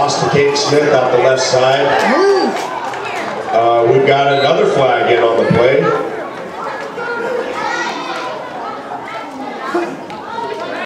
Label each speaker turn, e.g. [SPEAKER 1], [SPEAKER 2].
[SPEAKER 1] Austin Kate Smith out the left side. Uh, we've got another flag in on the play.